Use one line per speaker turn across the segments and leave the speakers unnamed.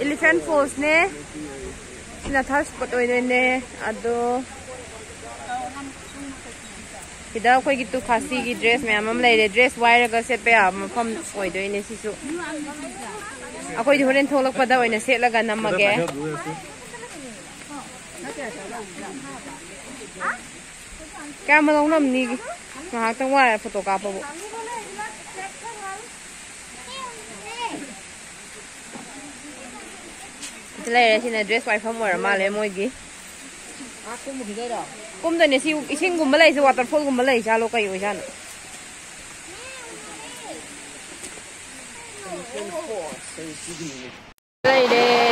इलिफेन फोस ने नथा स्पट होने की खासी की ड्रेस मैम लेरे ड्रेस वाइर से पे मौम हरें थोलपद होने से नमगे क्या मौन नि फ़ोटो काप lấy xin là dress wife không ở mà lấy môi gì cũng đây này xíu xin cũng lấy xíu waterfall cũng lấy cha lo cái gì cha đây đây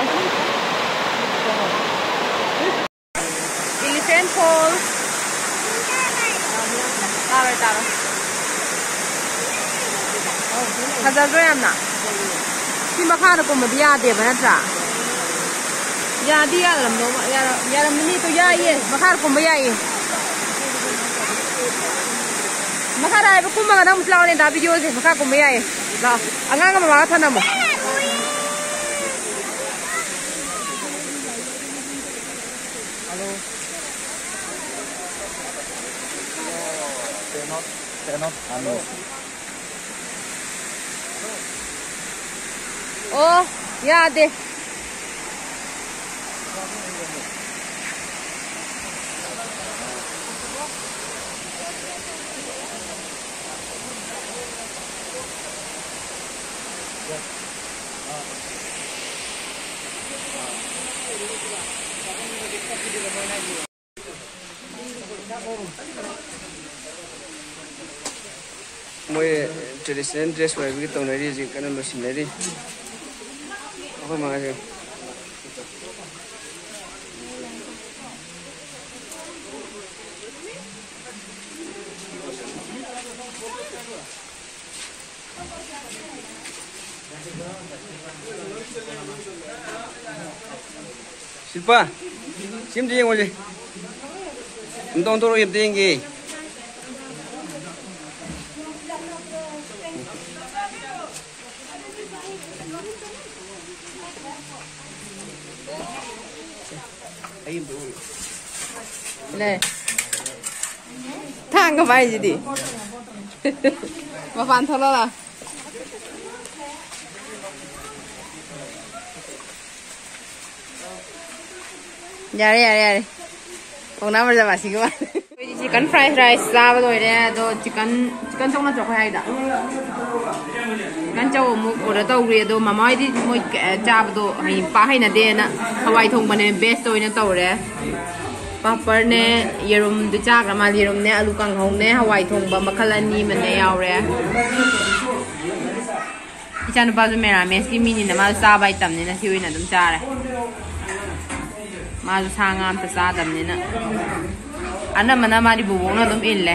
elephant fall ta rồi ta rồi hazar rồi em na khi mà khá được cũng một dia để mà ra Jadi jangan dialam dong ya ya ini tuh ya iya makar kumbaya iya makar ay kumba ka namus lawan da video se makar kumbaya iya la anga nga mama thana mo
halo tenot tenot halo
oh ya deh
Moi traditional dress wa bi tong nari ji kana cái sinari. Apa mga này đi, không phải mà gì? 洗吧，洗不赢我
哩，你等拖罗洗不赢你。哎，来，汤个饭是的，呵呵，我饭拖罗了。Dạ, đi, dạ đi, dạ đi. Ông nào mà ra bà xí quá. Chicken fried rice ra vào rồi đấy, đó chicken chicken trong nó cho khoai đã. Chicken cho một ở đó tàu rồi đó mà mai đi mỗi cái cha vào đó hay pa hay là đen á, Hawaii thông bên này best rồi nè tàu đấy. Papar ne yerum du chak rama yerum nè, alu kang hong nè, Hawaii thông ba makal ani man ne nè re. Icha Chị zu mera mes ki mini na ma sa bai tam ne sao siwi tầm nè, nó re. nè zu cha ngam ꯃꯥꯁꯨ ꯁꯥ ꯉꯥ ꯑꯝꯇ ꯆꯥꯗꯕꯅꯤꯅ ꯑꯅꯝꯕꯅ ꯃꯥꯗꯤ ꯕꯣꯕꯣꯛꯅ ꯑꯗꯨꯝ ꯏꯜꯂꯦ